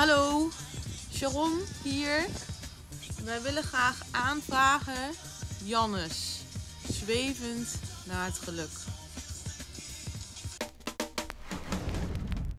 Hallo, Sharon hier. Wij willen graag aanvragen Jannes, zwevend naar het geluk.